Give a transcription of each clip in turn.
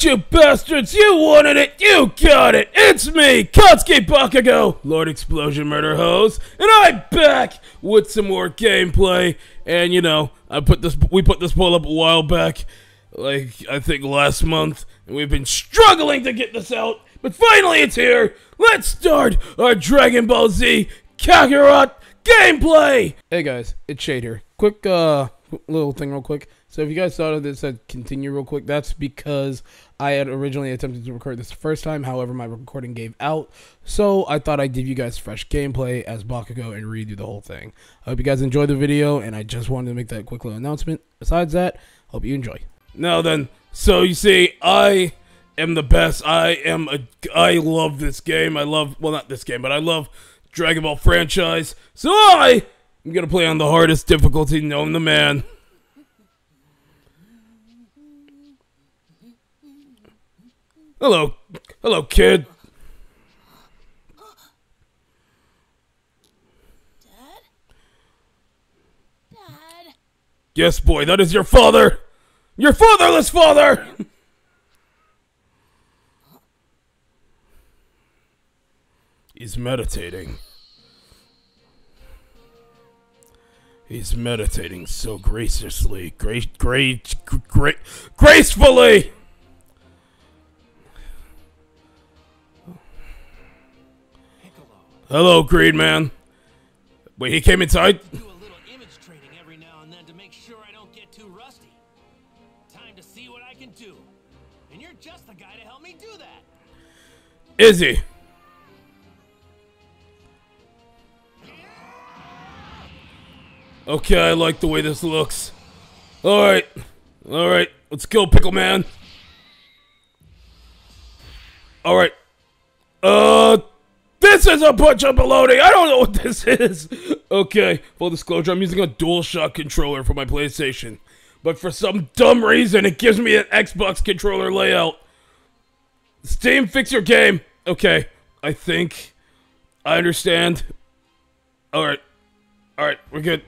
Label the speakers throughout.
Speaker 1: You bastards, you wanted it, you got it! It's me, Katsuki Bakugo, Lord Explosion Murder Hose, and I'm back with some more gameplay. And you know, I put this we put this poll up a while back, like I think last month, and we've been struggling to get this out, but finally it's here! Let's start our Dragon Ball Z Kakarot gameplay! Hey guys, it's Shade here. Quick uh little thing real quick. So if you guys thought of this said continue real quick, that's because I had originally attempted to record this the first time, however my recording gave out. So I thought I'd give you guys fresh gameplay as Bakugo and redo the whole thing. I hope you guys enjoyed the video and I just wanted to make that quick little announcement. Besides that, hope you enjoy. Now then, so you see, I am the best. I am a I love this game. I love well not this game, but I love Dragon Ball franchise. So I am gonna play on the hardest difficulty known to man. Hello, hello, kid.
Speaker 2: Dad? Dad?
Speaker 1: Yes, boy, that is your father. Your fatherless father. He's meditating. He's meditating so graciously, great, great, great, gracefully. Hello, Green Man. Wait, he came inside?
Speaker 3: do a little image training every now and then to make sure I don't get too rusty. Time to see what I can do. And you're just the guy to help me do that.
Speaker 1: Is he? Okay, I like the way this looks. Alright. Alright, let's go, Pickle Man. Alright. Uh, this is a bunch of baloney. I don't know what this is. Okay, full disclosure, I'm using a DualShock controller for my PlayStation. But for some dumb reason, it gives me an Xbox controller layout. Steam, fix your game. Okay, I think I understand. Alright. Alright, we're good.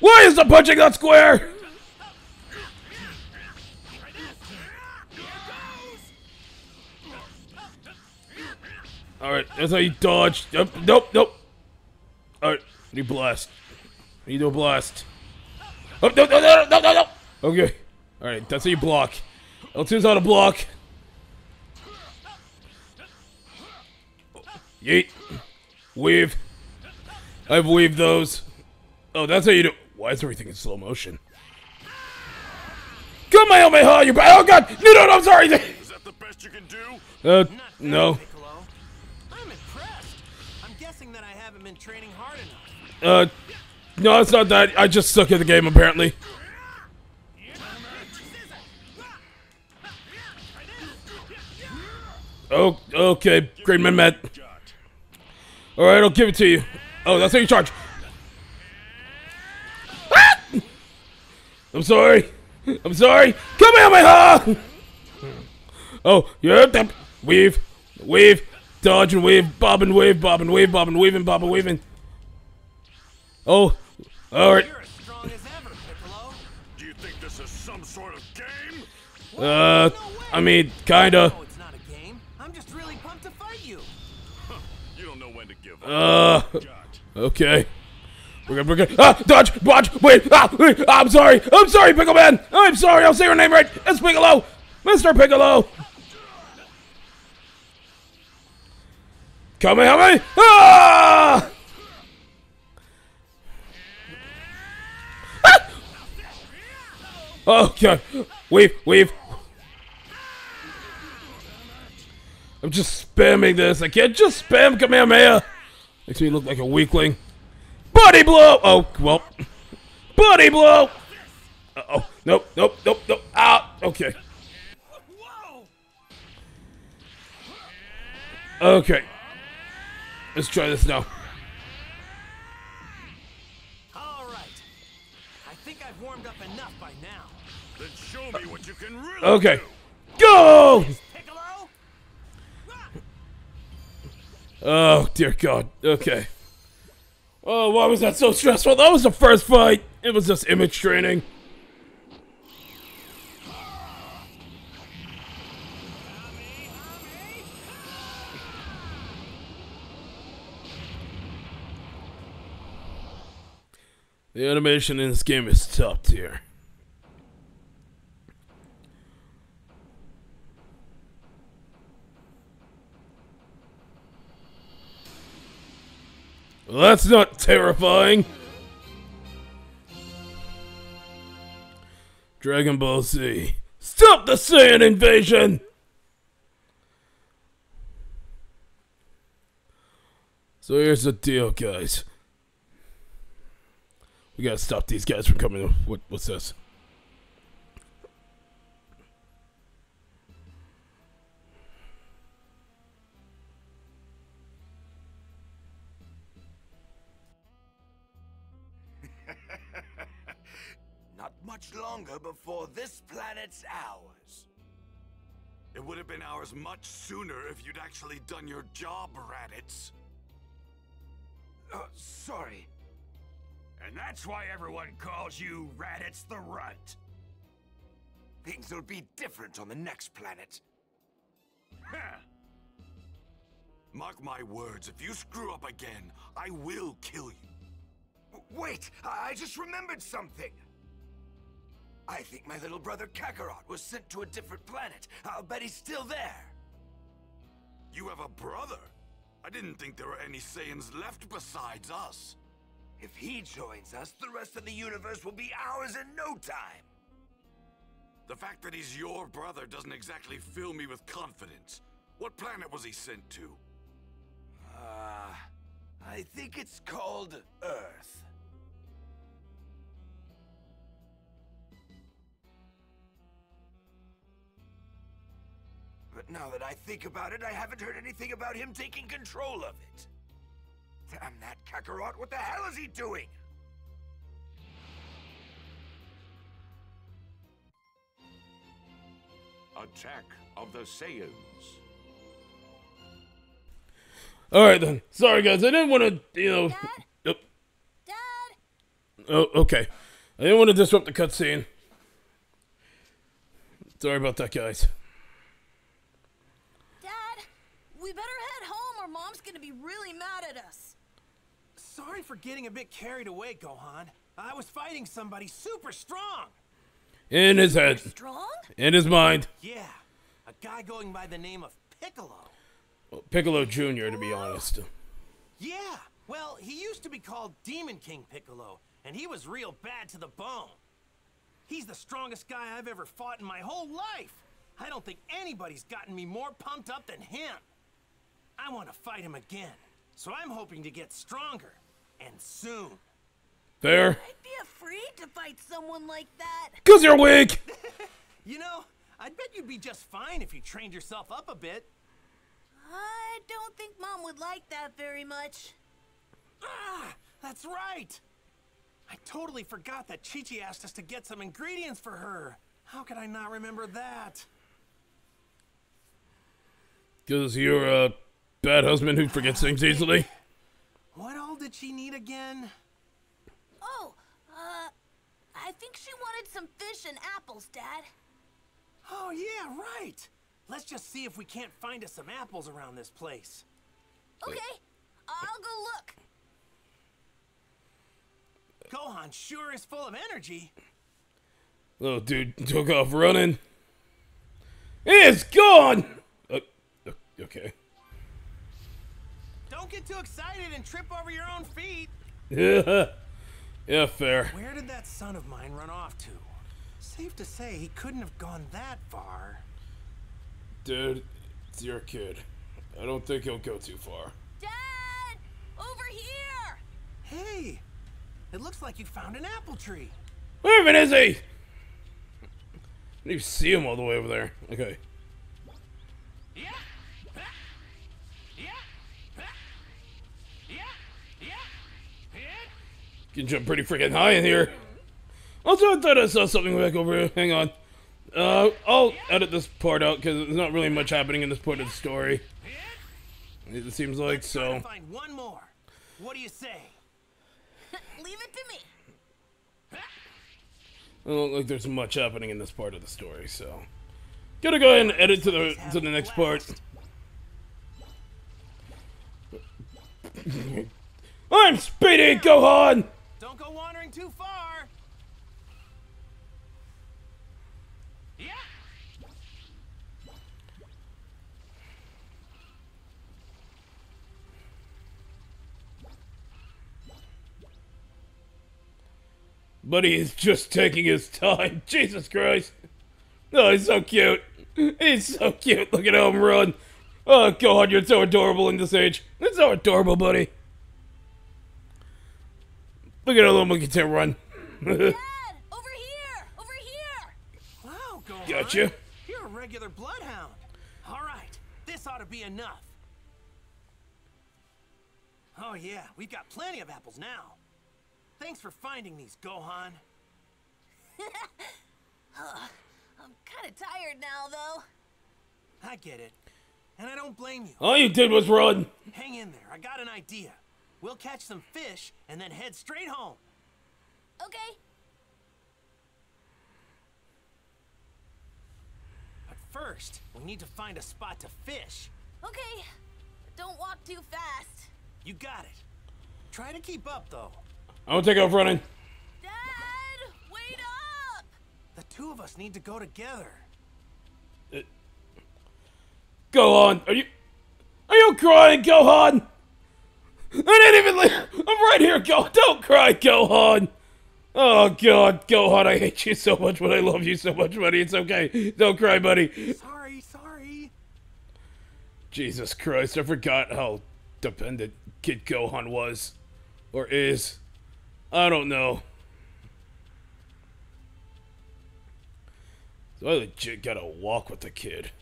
Speaker 1: Why is the punching not square? Alright, that's how you dodge. Nope, nope, nope. Alright, you blast. You do a blast. Oh, no, no, no, no, no, no. Okay. Alright, that's how you block. L2's how to block. Yeet. Weave. I've weaved those. Oh, that's how you do. Why is everything in slow motion? Come on, Kamehameha, you. Oh god! No, no, no, I'm sorry.
Speaker 4: Is that the best you can do?
Speaker 1: Uh, no.
Speaker 3: I'm guessing that I haven't been training hard enough.
Speaker 1: Uh, no, it's not that. I just suck at the game, apparently. Oh, okay. Great man, Matt. Alright, I'll give it to you. Oh, that's how you charge. Ah! I'm sorry. I'm sorry. Come here, my ha! Oh, yeah. Weave. Weave. Dodge and wave. Bob and wave. Bob and wave. Bob and weaving. Bob and weaving. Oh. Alright.
Speaker 3: You're as strong as ever, Piccolo.
Speaker 4: Do you think this is some sort of game?
Speaker 1: Uh, I mean, kinda.
Speaker 3: Oh, it's not a game. I'm just really pumped to fight you.
Speaker 4: You don't know when to give up.
Speaker 1: Uh, okay. We're good, we're good. Ah, dodge, dodge, wait, ah, wait, I'm sorry, I'm sorry, Pickle Man. I'm sorry, I'll say your name right. It's Piccolo, Mr. Piccolo. Kamehameha! Ah! Ah! Oh, God. Weave, weave. I'm just spamming this. I can't just spam Kamehameha. Makes me look like a weakling. Body blow! Oh, well. Body blow! Uh oh. Nope, nope, nope, nope. Ah, okay. Okay. Let's try this now.
Speaker 3: All right. I think I've warmed up enough by now.
Speaker 4: Then show me what you can really
Speaker 1: Okay.
Speaker 4: do.
Speaker 1: Go! Oh, dear God. Okay. Oh, why was that so stressful? That was the first fight. It was just image training. The animation in this game is top tier. Well, that's not terrifying. Dragon Ball Z. Stop the Saiyan invasion! So here's the deal, guys. We gotta stop these guys from coming. What, what's this?
Speaker 2: Not much longer before this planet's ours.
Speaker 4: It would have been ours much sooner if you'd actually done your job, Raditz.
Speaker 2: Uh, sorry.
Speaker 4: And that's why everyone calls you Raditz the Runt.
Speaker 2: Things will be different on the next planet.
Speaker 4: Huh. Mark my words, if you screw up again, I will kill you.
Speaker 2: Wait, I I just remembered something. I think my little brother Kakarot was sent to a different planet. I'll bet he's still there.
Speaker 4: You have a brother? I didn't think there were any Saiyans left besides us.
Speaker 2: If he joins us, the rest of the universe will be ours in no time.
Speaker 4: The fact that he's your brother doesn't exactly fill me with confidence. What planet was he sent to?
Speaker 2: Uh, I think it's called Earth. But now that I think about it, I haven't heard anything about him taking control of it. Damn that Kakarot, what the hell is he doing?
Speaker 5: Attack of the Saiyans.
Speaker 1: Alright then. Sorry, guys. I didn't want to, you know. Yep.
Speaker 6: Dad?
Speaker 1: Oh, okay. I didn't want to disrupt the cutscene. Sorry about that, guys.
Speaker 6: Dad? We better head home or Mom's gonna be really mad at us.
Speaker 3: Sorry for getting a bit carried away, Gohan. I was fighting somebody super strong.
Speaker 1: In his head.
Speaker 6: Strong?
Speaker 1: In his mind.
Speaker 3: Yeah, a guy going by the name of Piccolo.
Speaker 1: Piccolo Jr., to be honest.
Speaker 3: Yeah, well, he used to be called Demon King Piccolo, and he was real bad to the bone. He's the strongest guy I've ever fought in my whole life. I don't think anybody's gotten me more pumped up than him. I want to fight him again, so I'm hoping to get stronger, and soon.
Speaker 1: Fair.
Speaker 6: I'd be afraid to fight someone like that.
Speaker 1: Because you're weak.
Speaker 3: You know, I bet you'd be just fine if you trained yourself up a bit.
Speaker 6: I don't think Mom would like that very much.
Speaker 3: Ah, that's right. I totally forgot that Chi-Chi asked us to get some ingredients for her. How could I not remember that?
Speaker 1: Because you're a bad husband who forgets things easily.
Speaker 3: What all did she need again?
Speaker 6: Oh, uh, I think she wanted some fish and apples, Dad.
Speaker 3: Oh, yeah, right. Let's just see if we can't find us some apples around this place.
Speaker 6: Okay, I'll go look.
Speaker 3: Gohan sure is full of energy.
Speaker 1: Little dude took off running. It's gone! Uh, okay.
Speaker 3: Don't get too excited and trip over your own feet.
Speaker 1: Yeah. Yeah, fair.
Speaker 3: Where did that son of mine run off to? Safe to say he couldn't have gone that far.
Speaker 1: Dude, it's your kid. I don't think he'll go too far.
Speaker 6: Dad! Over here!
Speaker 3: Hey, it looks like you found an apple tree.
Speaker 1: Where even is he? I didn't even see him all the way over there. Okay. Can jump pretty freaking high in here. Also, I thought I saw something back over here. Hang on. Uh, I'll edit this part out because there's not really much happening in this part of the story. It seems like so.
Speaker 3: to find one more. What do you say?
Speaker 6: Leave it to me.
Speaker 1: It don't look like there's much happening in this part of the story, so gotta go ahead and edit to the to the next part. I'm Speedy Gohan.
Speaker 3: Don't don't go wandering too far. Yeah.
Speaker 1: But he is just taking his time. Jesus Christ. Oh, he's so cute. He's so cute. Look at him run. Oh, God, you're so adorable in this age. It's so adorable, buddy. Look at a little monkey tail run.
Speaker 6: Dad, over here! Over here!
Speaker 3: Wow, Gohan.
Speaker 1: Gotcha.
Speaker 3: You're a regular bloodhound. All right, this ought to be enough. Oh yeah, we've got plenty of apples now. Thanks for finding these, Gohan.
Speaker 6: I'm kind of tired now, though.
Speaker 3: I get it. And I don't blame you.
Speaker 1: All you did was run.
Speaker 3: Hang in there, I got an idea. We'll catch some fish and then head straight home.
Speaker 6: Okay.
Speaker 3: But first, we need to find a spot to fish.
Speaker 6: Okay. Don't walk too fast.
Speaker 3: You got it. Try to keep up, though.
Speaker 1: I won't take off running.
Speaker 6: Dad, wait up!
Speaker 3: The two of us need to go together.
Speaker 1: Uh, go on. Are you. Are you crying, Gohan? I didn't even leave. I'm right here, Go. Don't cry, Gohan. Oh, God, Gohan, I hate you so much, but I love you so much, buddy. It's okay. Don't cry, buddy.
Speaker 3: Sorry, sorry.
Speaker 1: Jesus Christ, I forgot how dependent Kid Gohan was. Or is. I don't know. So I legit gotta walk with the kid.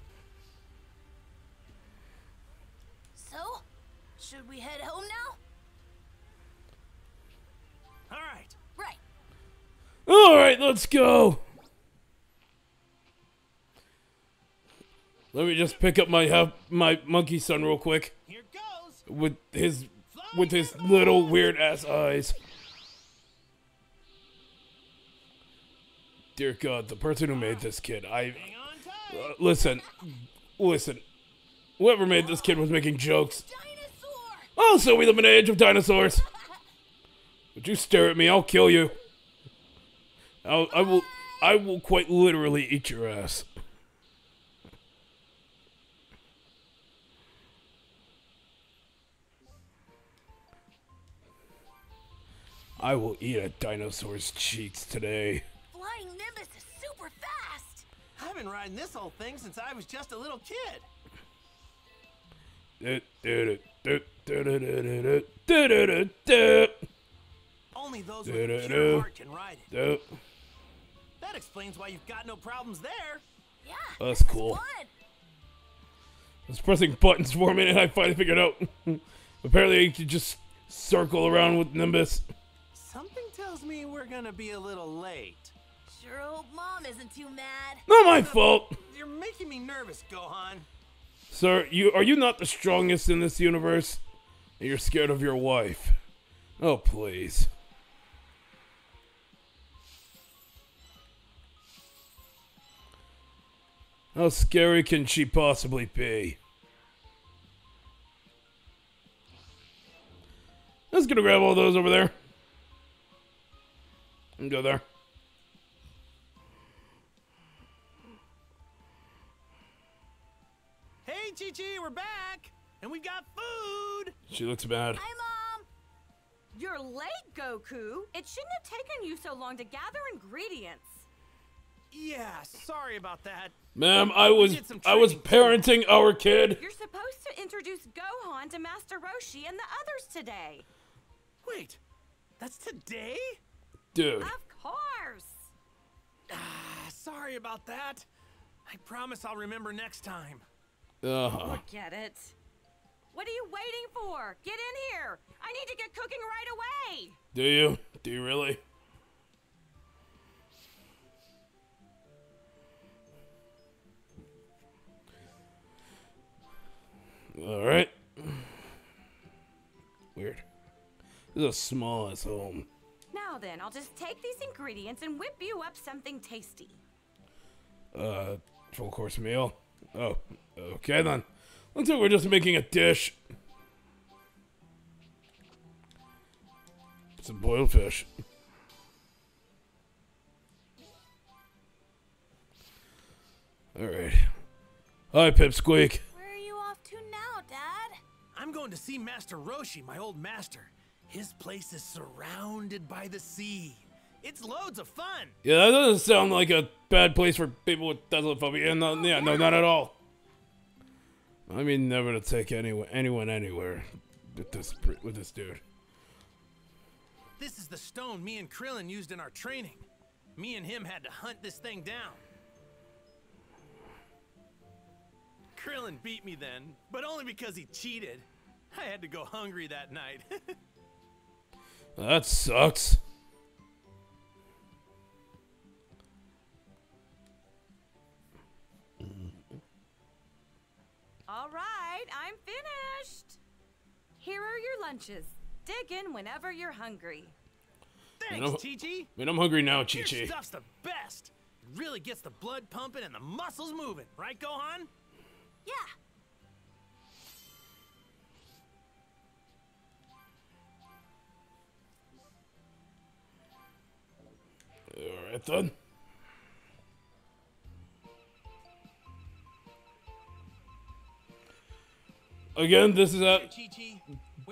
Speaker 6: So, should we head home now?
Speaker 1: Alright, let's go. Let me just pick up my uh, my monkey son real quick with his with his little weird ass eyes. Dear God, the person who made this kid, I
Speaker 3: Hang on tight.
Speaker 1: uh, listen, listen. Whoever made this kid was making jokes. Also, we live in an age of dinosaurs. Would you stare at me? I'll kill you. I'll, I will. I will quite literally eat your ass. I will eat a dinosaur's cheeks today.
Speaker 6: Flying Nimbus is super fast!
Speaker 3: I've been riding this old thing since I was just a little kid. Only those with a pure heart can ride it. That explains why you've got no problems there.
Speaker 6: Yeah,
Speaker 1: That's cool.
Speaker 6: fun.
Speaker 1: I was pressing buttons for a minute and I finally figured out. Apparently, you could just circle around with Nimbus.
Speaker 3: Something tells me we're gonna be a little late.
Speaker 6: Sure hope Mom isn't too mad.
Speaker 1: Not my fault.
Speaker 3: You're making me nervous, Gohan.
Speaker 1: Sir, you are you not the strongest in this universe? And you're scared of your wife. Oh, please. How scary can she possibly be? Let's gonna grab all those over there. And go there.
Speaker 3: Hey, Chi Chi, we're back! And we've got food!
Speaker 1: She looks mad.
Speaker 6: Hi, Mom!
Speaker 7: You're late, Goku. It shouldn't have taken you so long to gather ingredients.
Speaker 3: Yeah, sorry about that.
Speaker 1: Ma'am, I was I was parenting our kid.
Speaker 7: You're supposed to introduce Gohan to Master Roshi and the others today.
Speaker 3: Wait, that's today?
Speaker 1: Dude.
Speaker 7: Of course.
Speaker 3: Ah, sorry about that. I promise I'll remember next time.
Speaker 1: Uh-huh.
Speaker 7: Get it? What are you waiting for? Get in here. I need to get cooking right away.
Speaker 1: Do you? Do you really? All right. Weird. This is a small ass home.
Speaker 7: Now then, I'll just take these ingredients and whip you up something tasty.
Speaker 1: Uh, full course meal. Oh, okay then. Looks like we're just making a dish. Some boiled fish. Alright. Hi, Pipsqueak.
Speaker 6: Where are you off to now, Dad?
Speaker 3: I'm going to see Master Roshi, my old master. His place is surrounded by the sea. It's loads of fun.
Speaker 1: Yeah, that doesn't sound like a bad place for people with thalassophobia. Yeah, no, yeah, no, not at all. I mean, never to take anyone, anyone anywhere with this with this dude.
Speaker 3: This is the stone me and Krillin used in our training. Me and him had to hunt this thing down. Krillin beat me then, but only because he cheated. I had to go hungry that night.
Speaker 1: That sucks.
Speaker 7: All right, I'm finished. Here are your lunches. Dig in whenever you're hungry.
Speaker 3: Thanks,
Speaker 1: know-
Speaker 3: Chi Chi.
Speaker 1: Man, I'm hungry now, Chi
Speaker 3: Your
Speaker 1: Chi.
Speaker 3: stuff's the best. It really gets the blood pumping and the muscles moving, right, Gohan?
Speaker 6: Yeah.
Speaker 1: Alright then. Again, this is a.
Speaker 3: Chi Chi.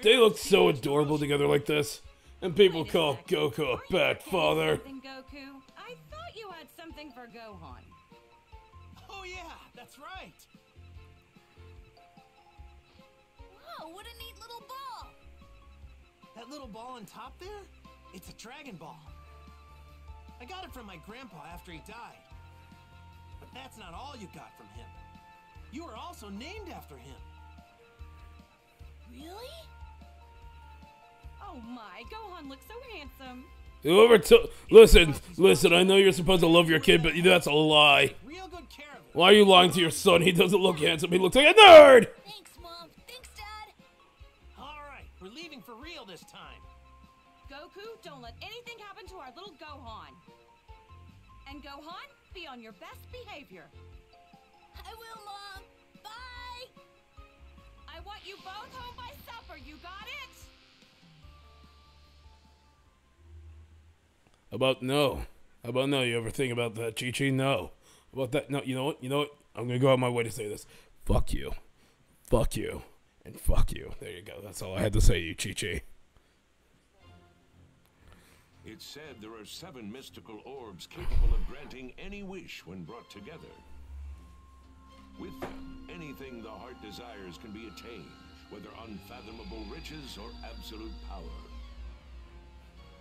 Speaker 1: They look so adorable together like this. And people call Goku a bad father.
Speaker 7: Goku. I thought you had something for Gohan.
Speaker 3: Oh yeah, that's right.
Speaker 6: Whoa, what a neat little ball.
Speaker 3: That little ball on top there? It's a Dragon Ball. I got it from my grandpa after he died. But that's not all you got from him. You were also named after him.
Speaker 6: Really?
Speaker 7: Oh my, Gohan looks so handsome.
Speaker 1: Whoever took. Listen, listen, I know you're supposed to love your kid, but that's a lie.
Speaker 3: Real good care.
Speaker 1: Why are you lying to your son? He doesn't look handsome. He looks like a nerd!
Speaker 6: Thanks, Mom. Thanks, Dad.
Speaker 3: All right, we're leaving for real this time.
Speaker 7: Goku, don't let anything happen to our little Gohan. And Gohan, be on your best behavior.
Speaker 6: I will, Mom. Bye.
Speaker 7: I want you both home by supper, you got it?
Speaker 1: About no. How about no? You ever think about that, Chi Chi? No. About that? No. You know what? You know what? I'm gonna go out my way to say this. Fuck you. Fuck you. And fuck you. There you go. That's all I had to say you, Chi Chi.
Speaker 5: It's said there are seven mystical orbs capable of granting any wish when brought together. With them, anything the heart desires can be attained, whether unfathomable riches or absolute power.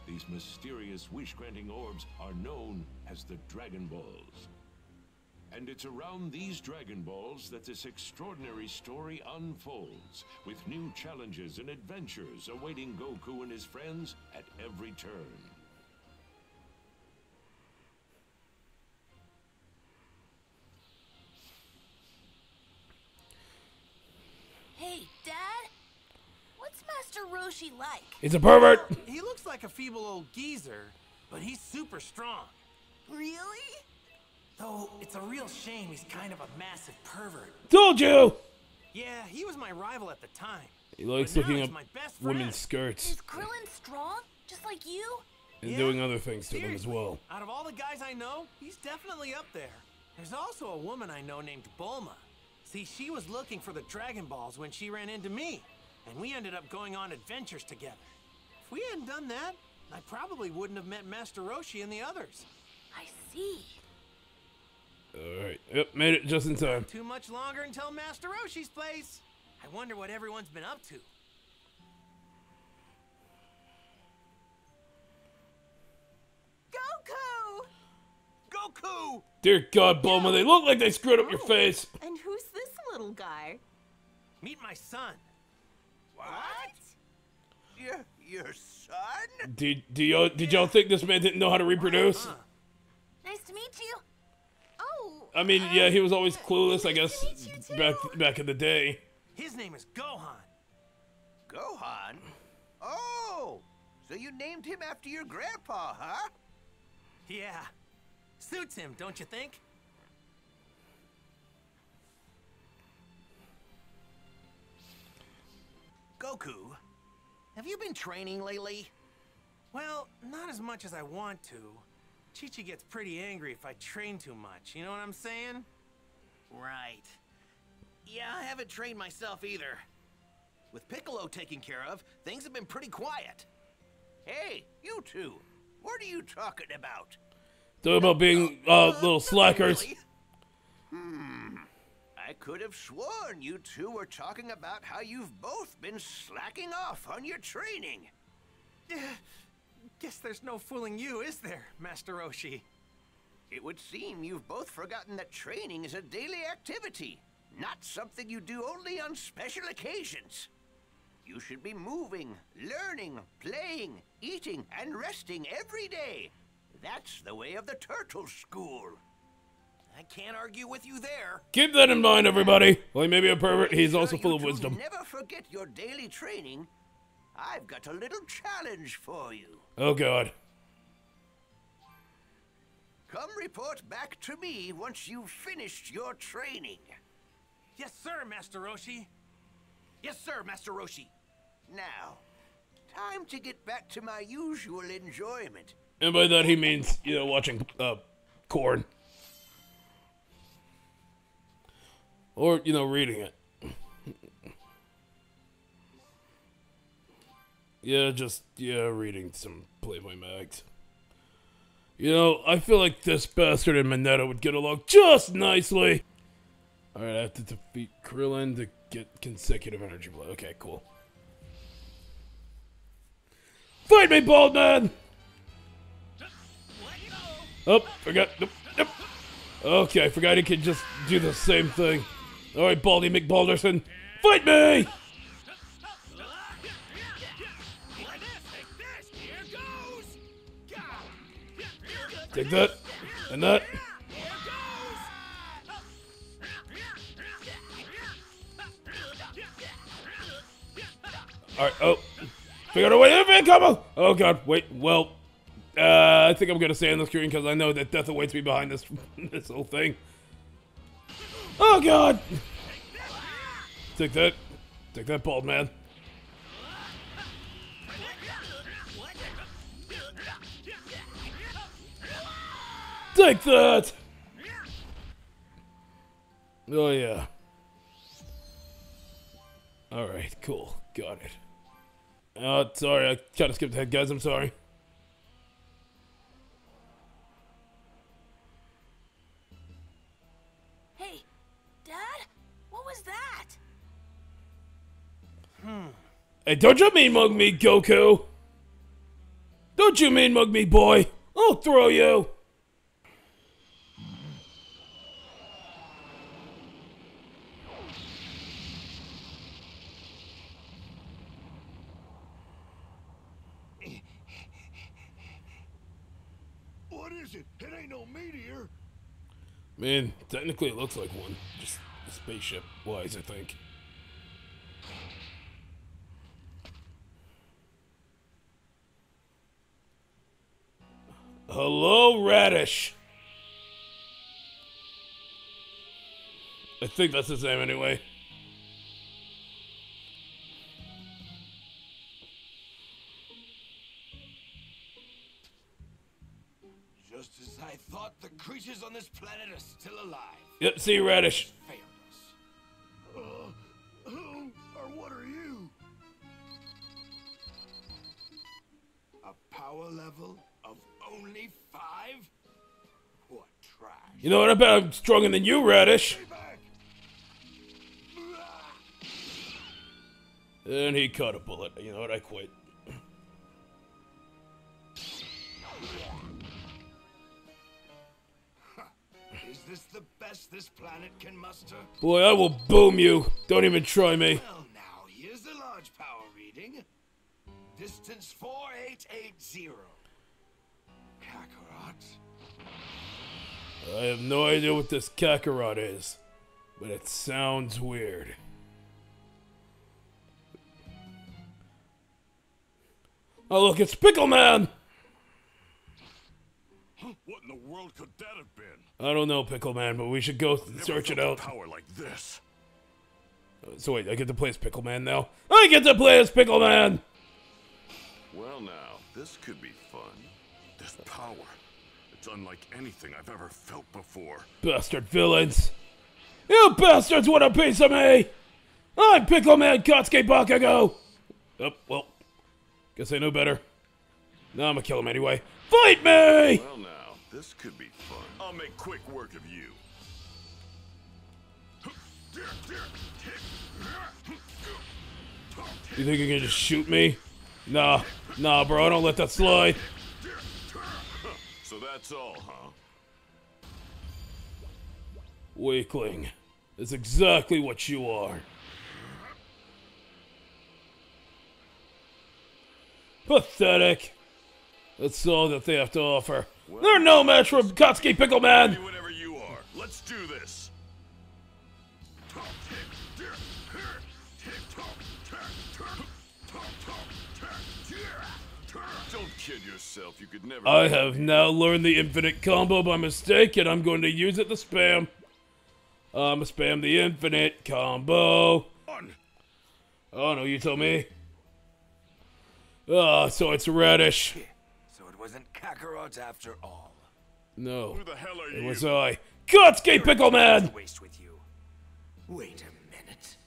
Speaker 5: These mysterious wish-granting orbs are known as the Dragon Balls. And it's around these Dragon Balls that this extraordinary story unfolds, with new challenges and adventures awaiting Goku and his friends at every turn.
Speaker 6: Hey, Dad. What's Master Roshi like?
Speaker 1: He's a pervert.
Speaker 3: He looks like a feeble old geezer, but he's super strong.
Speaker 6: Really?
Speaker 3: Though it's a real shame he's kind of a massive pervert.
Speaker 1: Told you.
Speaker 3: Yeah, he was my rival at the time.
Speaker 1: He likes looking
Speaker 3: he's
Speaker 1: up
Speaker 3: my best
Speaker 1: women's skirts
Speaker 6: Is Krillin strong? Just like you?
Speaker 1: and
Speaker 3: Yeah,
Speaker 1: doing other things to them as well.
Speaker 3: Out of all the guys I know, he's definitely up there. There's also a woman I know named Bulma. See, she was looking for the Dragon Balls when she ran into me, and we ended up going on adventures together. If we hadn't done that, I probably wouldn't have met Master Roshi and the others.
Speaker 6: I see.
Speaker 1: All right. Yep, made it just in time.
Speaker 3: Too much longer until Master Roshi's place. I wonder what everyone's been up to.
Speaker 7: Goku!
Speaker 3: Goku!
Speaker 1: Dear God, Bulma, they look like they screwed up your oh, face.
Speaker 7: And who's this little guy?
Speaker 3: Meet my son.
Speaker 2: What? Your, your son?
Speaker 1: Did, do y'all, did y'all think this man didn't know how to reproduce?
Speaker 6: Nice to meet you. Oh.
Speaker 1: I mean, yeah, he was always oh, clueless, I guess,
Speaker 6: Nice to meet you,
Speaker 1: back back in the day.
Speaker 3: His name is Gohan.
Speaker 2: Gohan? Oh! So you named him after your grandpa, huh?
Speaker 3: Yeah. Suits him, don't you think?
Speaker 2: Goku, have you been training lately?
Speaker 3: Well, not as much as I want to. Chi-Chi gets pretty angry if I train too much, you know what I'm saying?
Speaker 8: Right. Yeah, I haven't trained myself either. With Piccolo taken care of, things have been pretty quiet. Hey, you two, what are you talking about?
Speaker 1: Talking about being uh, little slackers.
Speaker 8: really. Hmm. I could have sworn you two were talking about how you've both been slacking off on your training.
Speaker 3: Guess there's no fooling you, is there, Master Roshi?
Speaker 8: It would seem you've both forgotten that training is a daily activity, not something you do only on special occasions. You should be moving, learning, playing, eating, and resting every day. That's the way of the turtle school.
Speaker 3: I can't argue with you there.
Speaker 1: Keep that in mind, everybody. Well, he may be a pervert. He's also full of wisdom.
Speaker 8: Never forget your daily training. I've got a little challenge for you.
Speaker 1: Oh God.
Speaker 8: Come report back to me once you've finished your training.
Speaker 3: Yes, sir, Master Roshi.
Speaker 8: Yes, sir, Master Roshi. Now, time to get back to my usual enjoyment.
Speaker 1: And by that he means, you know, watching uh, corn. Or, you know, reading it. yeah, just, yeah, reading some Playboy mags. You know, I feel like this bastard and Mineta would get along just nicely. Alright, I have to defeat Krillin to get consecutive energy blow. Okay, cool. Fight me, bald man! Oh, forgot. Nope, nope. Okay, I forgot he could just do the same thing. Alright, Baldy McBalderson. Fight me! Take that. And that. Alright, oh. Figured a way in combo! Oh god, wait, well. Uh, I think I'm gonna stay on the screen because I know that death awaits me behind this this whole thing. Oh god! Take that. Take that, bald man. Take that! Oh yeah. Alright, cool. Got it. Oh, sorry, I kind of skipped ahead, guys. I'm sorry.
Speaker 6: Hey,
Speaker 1: don't you mean mug me, Goku? Don't you mean mug me, boy? I'll throw you.
Speaker 4: What is it? It ain't no meteor.
Speaker 1: Man, technically it looks like one. Just spaceship wise, I think. Hello, Radish. I think that's his name anyway.
Speaker 2: Just as I thought, the creatures on this planet are still alive.
Speaker 1: Yep, see you, Radish.
Speaker 2: Failed us.
Speaker 4: Uh, who or what are you?
Speaker 2: A power level only five? What trash.
Speaker 1: You know what? I bet I'm stronger than you, Radish. And he caught a bullet. You know what? I quit.
Speaker 2: Is this the best this planet can muster?
Speaker 1: Boy, I will boom you. Don't even try me.
Speaker 2: Well, now, here's the large power reading. Distance 4880.
Speaker 1: I have no idea what this Kakarot is, but it sounds weird. Oh, look, it's Pickle Man!
Speaker 4: What in the world could that have been?
Speaker 1: I don't know, Pickle Man, but we should go search it out.
Speaker 4: Power like this.
Speaker 1: Uh, so wait, I get to play as Pickle Man now? I get to play as Pickle Man!
Speaker 5: Well, now,
Speaker 4: this could be fun. This power. It's unlike anything I've ever felt before.
Speaker 1: Bastard villains. You bastards want a piece of me! I'm Pickle Man Katsuki Bakugo! Oh, well. Guess I know better. No, I'm gonna kill him anyway. Fight me!
Speaker 4: Well now, this could be fun. I'll make quick work of you.
Speaker 1: You think you can just shoot me? Nah, nah, bro, I don't let that slide.
Speaker 4: So that's all, huh?
Speaker 1: Weakling. That's exactly what you are. Pathetic. That's all that they have to offer. They're no match for Katsuki Pickle Man!
Speaker 4: Whatever you are. Let's do this. Kid yourself. You could never.
Speaker 1: I have now learned the infinite combo by mistake, and I'm going to use it to spam. I'm gonna spam the infinite combo. Oh no, you tell me. Ah, so it's Radish.
Speaker 2: So it wasn't Kakarot after all.
Speaker 1: No,
Speaker 4: Who the hell are
Speaker 1: it
Speaker 4: you?
Speaker 1: was I. Katsuki Pickle Man!
Speaker 2: Waste with you. Wait a minute.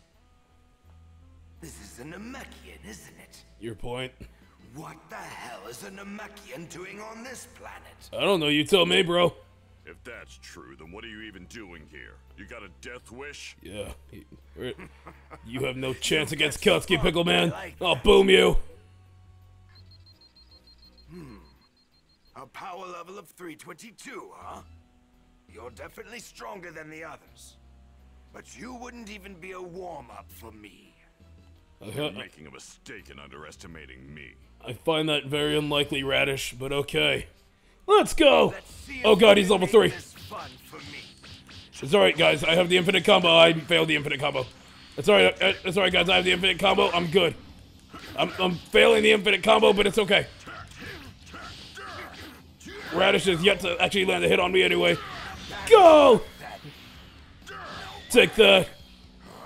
Speaker 2: This is a Namekian, isn't it?
Speaker 1: Your point.
Speaker 2: What the hell is a Namekian doing on this planet?
Speaker 1: I don't know, you tell me, bro.
Speaker 4: If that's true, then what are you even doing here? You got a death wish?
Speaker 1: Yeah. you- You have no chance against Katsuki Pickle Man. I'll boom you. Hmm.
Speaker 2: A power level of 322, huh? You're definitely stronger than the others. But you wouldn't even be a warm-up for me.
Speaker 4: You're making a mistake in underestimating me.
Speaker 1: I find that very unlikely, Radish, but okay. Let's go! Oh god, he's level 3.
Speaker 2: this fun for me.
Speaker 1: It's alright, guys. I have the infinite combo. I failed the infinite combo. It's alright. uh, It's alright, guys. I have the infinite combo. I'm good. I'm, I'm failing the infinite combo, but it's okay. Radish has yet to actually land a hit on me anyway. Go! Take that.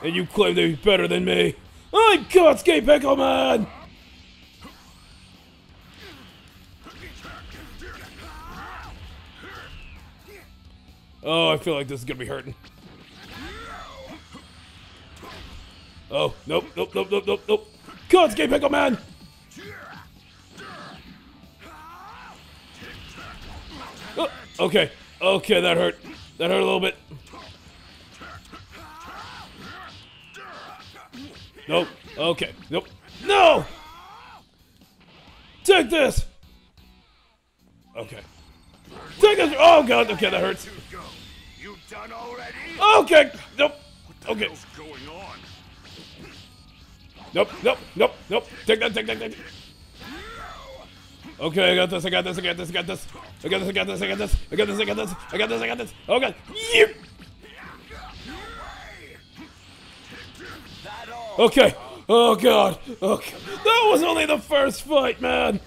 Speaker 1: And you claim to be better than me. I'm Katsuki Pickle Oh, I feel like this is gonna be hurting. Oh, nope, nope, nope, nope, nope, nope. Katsuki Pickle Man! Oh, okay, okay, that hurt. That hurt a little bit. Nope, okay, nope. No! Take this! Okay. Take this! Oh god, okay, that hurts.
Speaker 2: Done already?
Speaker 1: Okay, nope. Okay,
Speaker 4: What's going on?
Speaker 1: nope, nope, nope, nope. Take that, take that, take that. Okay, I got this, I got this, I got this, I got this. I got this, I got this, I got this, I got this, I got this, I got this, I got this. Oh god. Yep. Okay. Oh god. Okay. That was only the first fight, man.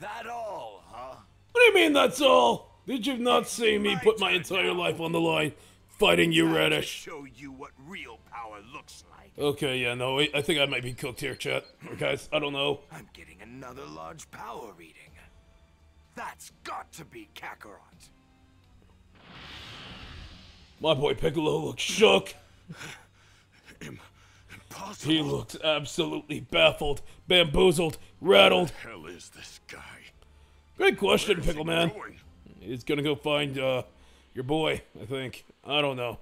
Speaker 2: That all, huh?
Speaker 1: What do you mean that's all? Did you not see me put my entire life on the line fighting you, Radish?
Speaker 2: show you what real power looks like.
Speaker 1: Okay, yeah, no, I I think I might be cooked here, chat. Guys, I don't know.
Speaker 2: I'm getting another large power reading. That's got to be Kakarot.
Speaker 1: My boy Piccolo looks shook.
Speaker 4: Impossible.
Speaker 1: He looks absolutely baffled, bamboozled, rattled.
Speaker 4: hell is this guy?
Speaker 1: Great question, Pickle Man.
Speaker 4: going?
Speaker 1: He's gonna go find uh your boy, I think. I don't know.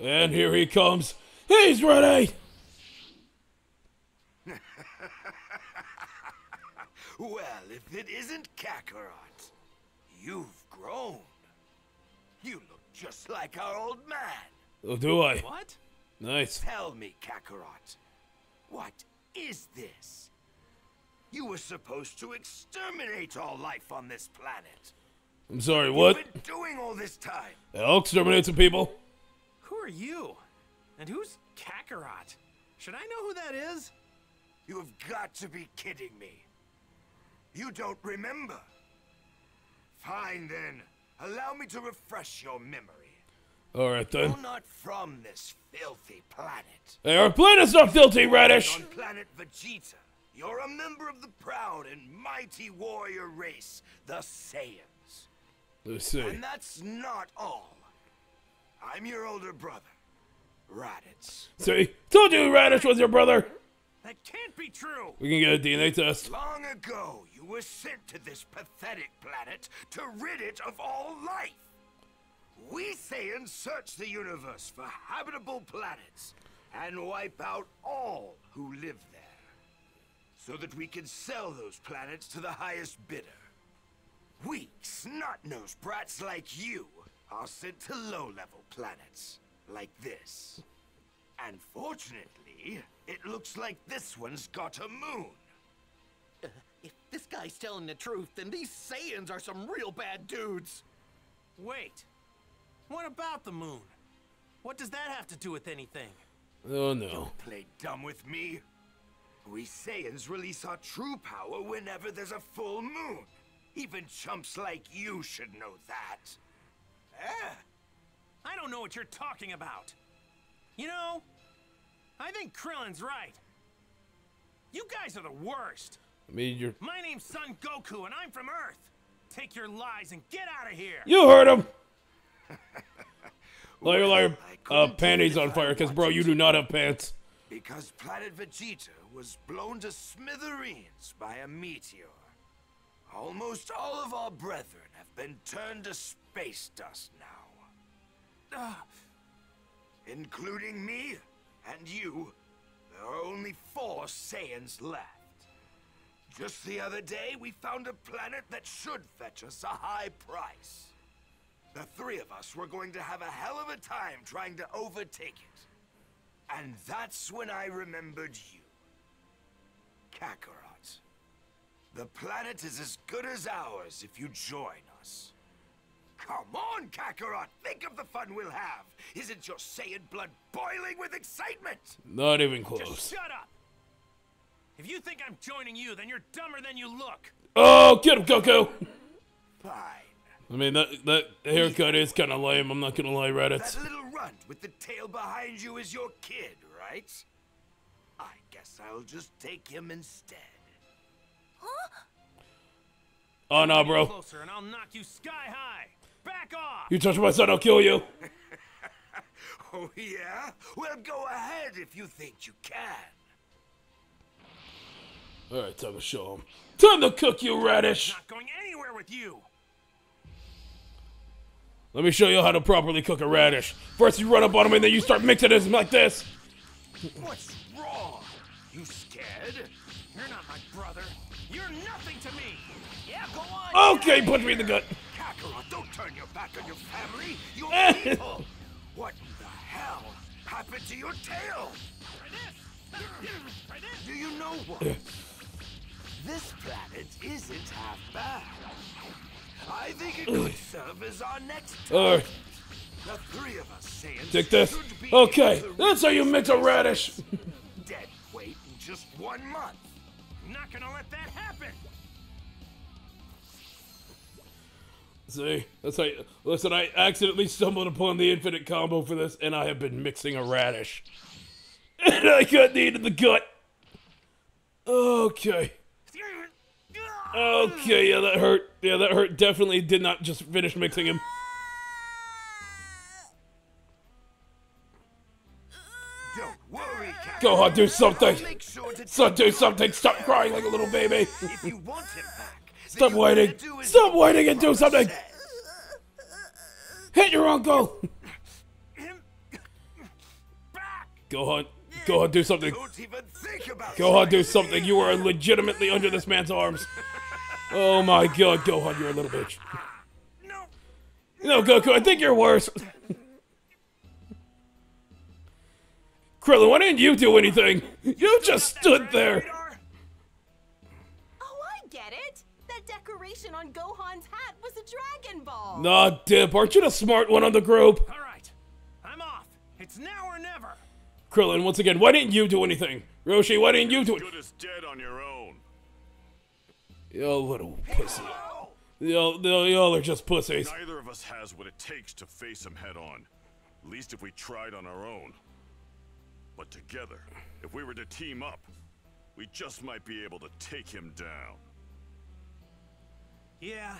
Speaker 1: And here he comes. He's ready.
Speaker 2: Well, if it isn't Kakarot, you've grown. You look just like our old man.
Speaker 1: Oh, do I?
Speaker 3: What?
Speaker 1: Nice.
Speaker 2: Tell me, Kakarot, what is this? You were supposed to exterminate all life on this planet.
Speaker 1: I'm sorry. What?
Speaker 2: You've been doing all this time.
Speaker 1: I'll exterminate some people.
Speaker 3: Who are you? And who's Kakarot? Should I know who that is?
Speaker 2: You have got to be kidding me. You don't remember. Fine then. Allow me to refresh your memory.
Speaker 1: Alright then.
Speaker 2: You're not from this filthy planet.
Speaker 1: Hey, our planet's not filthy, Radish!
Speaker 2: On planet Vegeta, you're a member of the proud and mighty warrior race, the Saiyans.
Speaker 1: Let's see.
Speaker 2: And that's not all. I'm your older brother, Raditz.
Speaker 1: See? Told you Radish was your brother!
Speaker 3: That can't be true.
Speaker 1: We can get a DNA test.
Speaker 2: Long ago, you were sent to this pathetic planet to rid it of all life. We Saiyans search the universe for habitable planets and wipe out all who live there. So that we can sell those planets to the highest bidder. Weak, snot-nosed brats like you are sent to low-level planets, like this. And fortunately, it looks like this one's got a moon.
Speaker 9: If this guy's telling the truth, then these Saiyans are some real bad dudes.
Speaker 3: Wait. What about the moon? What does that have to do with anything?
Speaker 1: Oh no.
Speaker 2: Play dumb with me? We Saiyans release our true power whenever there's a full moon. Even chumps like you should know that. Eh?
Speaker 3: I don't know what you're talking about. You know, I think Krillin's right. You guys are the worst.
Speaker 1: I mean, you're.
Speaker 3: My name's Son Goku, and I'm from Earth. Take your lies and get out of here.
Speaker 1: You heard him! Liar, liar,
Speaker 2: I
Speaker 1: uh,
Speaker 2: couldn't
Speaker 1: panties
Speaker 2: do
Speaker 1: on fire, because, bro, you do not have pants.
Speaker 2: Because planet Vegeta was blown to smithereens by a meteor. Almost all of our brethren have been turned to space dust now.
Speaker 3: Ah,
Speaker 2: Including me and you, there are only four Saiyans left. Just the other day, we found a planet that should fetch us a high price. The three of us were going to have a hell of a time trying to overtake it. And that's when I remembered you. Kakarot. The planet is as good as ours if you join us. Come on, Kakarot! Think of the fun we'll have! Isn't your Saiyan blood boiling with excitement?
Speaker 1: Not even close.
Speaker 3: just
Speaker 1: close.
Speaker 3: shut up. If you think I'm joining you, then you're dumber than you look.
Speaker 1: Oh, get him, Goku!
Speaker 2: Fine.
Speaker 1: I mean, that that haircut is kind of lame. I'm not gonna lie, Reddit.
Speaker 2: That little runt with the tail behind you is your kid, right? I guess I'll just take him instead. Huh?
Speaker 1: Oh no, bro.
Speaker 3: Closer, and I'll knock you sky high. Back off.
Speaker 1: You touch my son, I'll kill you.
Speaker 2: Oh, yeah? Well, go ahead if you think you can.
Speaker 1: All right, time to show him. Time to cook you, radish.
Speaker 3: Not going anywhere with you.
Speaker 1: Let me show you how to properly cook a radish. First, you run up on him, and then you start mixing it like this.
Speaker 2: What's wrong? You scared?
Speaker 3: You're not my brother. You're nothing to me. Yeah, go on.
Speaker 1: Okay, punch me in the gut.
Speaker 2: Turn your back on your family, your people! What in the hell happened to your tail?
Speaker 3: Try this. Try this.
Speaker 2: Do you know what? This planet isn't half bad. I think it could serve as our next
Speaker 1: right,
Speaker 2: The three of us Saiyans
Speaker 1: take this. Okay, that's how you mix a radish.
Speaker 2: dead weight in just one month.
Speaker 3: I'm not gonna let that
Speaker 1: See, that's how. You, listen, I accidentally stumbled upon the infinite combo for this, and I have been mixing a radish, and I got the in the gut. Okay. Okay, yeah, that hurt. Yeah, that hurt. Definitely did not just finish mixing him.
Speaker 2: Don't worry,
Speaker 1: Go on, do something.
Speaker 2: Sure
Speaker 1: So do something. Stop crying like a little baby.
Speaker 2: If you want him back,
Speaker 1: Stop
Speaker 2: you
Speaker 1: whining.
Speaker 2: better do as
Speaker 1: Stop waiting and do something. Hit your uncle. Go on. Go on, do something.
Speaker 2: Don't even think about
Speaker 1: Go on, do something. You are legitimately under this man's arms. Oh my god, Gohan, you're a little bitch.
Speaker 3: No.
Speaker 1: No, Goku, I think you're worse. Krillin, why didn't you do anything? You just stood there.
Speaker 6: Decoration on Gohan's hat was a Dragon Ball.
Speaker 1: Nah, Dip, aren't you the smart one on the group?
Speaker 3: All right. I'm off. It's now or never.
Speaker 1: Krillin, once again, why didn't you do anything? Roshi, why didn't you do it?
Speaker 4: Good as dead on your own.
Speaker 1: You little pussy. Y'all, y'all y'all are just pussies.
Speaker 4: Neither of us has what it takes to face him head on. At least if we tried on our own. But together, if we were to team up, we just might be able to take him down.
Speaker 3: Yeah,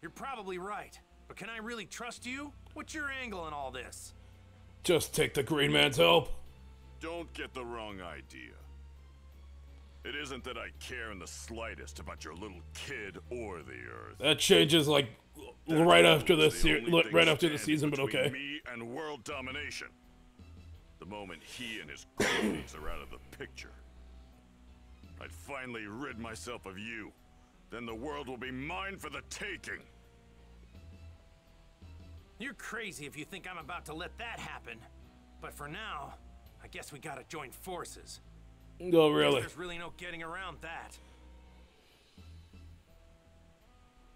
Speaker 3: you're probably right. But can I really trust you? What's your angle on all this?
Speaker 1: Just take the Green Man's help.
Speaker 4: Don't get the wrong idea. It isn't that I care in the slightest about your little kid or the Earth.
Speaker 1: That changes like right after the
Speaker 4: It's
Speaker 1: se-
Speaker 4: only
Speaker 1: right after the season, but okay.
Speaker 4: Me and world domination. The moment he and his cronies are out of the picture, I'd finally rid myself of you. Then the world will be mine for the taking.
Speaker 3: You're crazy if you think I'm about to let that happen. But for now, I guess we gotta join forces.
Speaker 1: No, really.
Speaker 3: There's really no getting around that.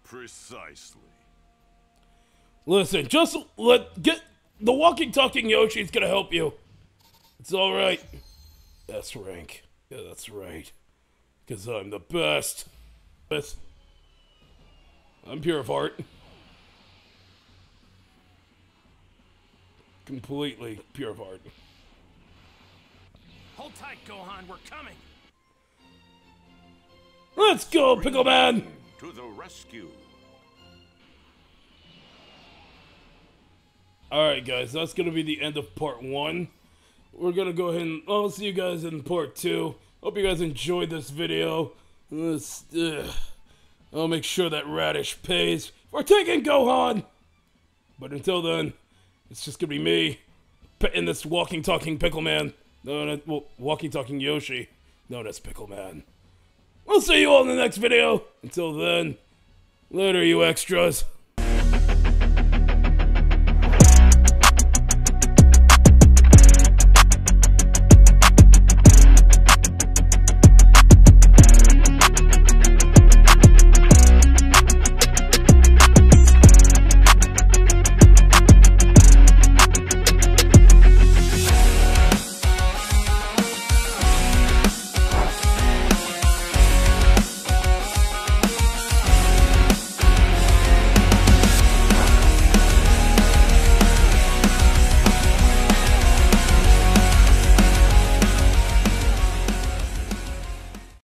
Speaker 4: Precisely.
Speaker 1: Listen, just let get the walking talking Yoshi's gonna help you. It's all right. That's rank. Yeah, that's right. Cause I'm the best. Best. I'm pure of heart. Completely pure of heart.
Speaker 3: Hold tight, Gohan, we're coming.
Speaker 1: Let's go, Pickle Man!
Speaker 5: To the rescue.
Speaker 1: Alright, guys, that's gonna be the end of part one. We're gonna go ahead and I'll see you guys in part two. Hope you guys enjoyed this video. Let's, ugh. I'll make sure that Radish pays for taking Gohan! But until then, it's just gonna be me petting this walking talking pickle man. Known as, well, walking talking Yoshi, known as Pickle Man. We'll see you all in the next video. Until then, later, you extras.